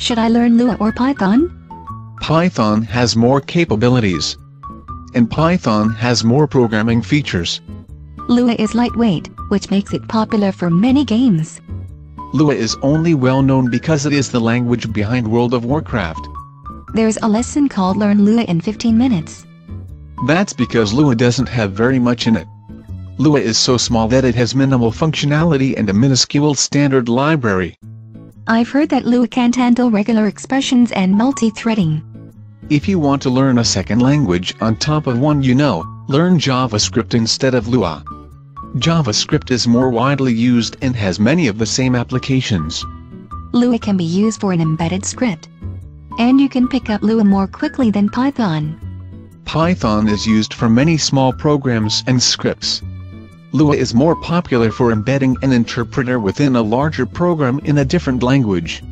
Should I learn Lua or Python? Python has more capabilities. And Python has more programming features. Lua is lightweight, which makes it popular for many games. Lua is only well known because it is the language behind World of Warcraft. There's a lesson called Learn Lua in 15 minutes. That's because Lua doesn't have very much in it. Lua is so small that it has minimal functionality and a minuscule standard library. I've heard that Lua can't handle regular expressions and multi-threading. If you want to learn a second language on top of one you know, learn JavaScript instead of Lua. JavaScript is more widely used and has many of the same applications. Lua can be used for an embedded script. And you can pick up Lua more quickly than Python. Python is used for many small programs and scripts. Lua is more popular for embedding an interpreter within a larger program in a different language.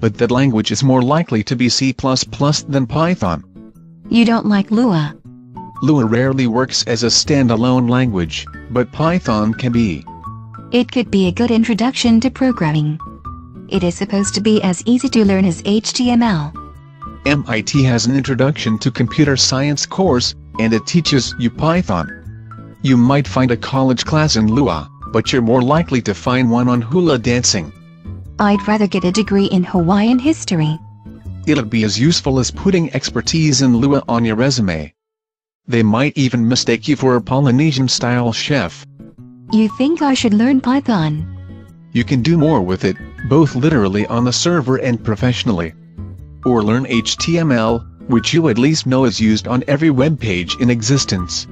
But that language is more likely to be C++ than Python. You don't like Lua. Lua rarely works as a standalone language, but Python can be. It could be a good introduction to programming. It is supposed to be as easy to learn as HTML. MIT has an Introduction to Computer Science course, and it teaches you Python. You might find a college class in Lua, but you're more likely to find one on hula dancing. I'd rather get a degree in Hawaiian history. It'll be as useful as putting expertise in Lua on your resume. They might even mistake you for a Polynesian-style chef. You think I should learn Python? You can do more with it, both literally on the server and professionally. Or learn HTML, which you at least know is used on every web page in existence.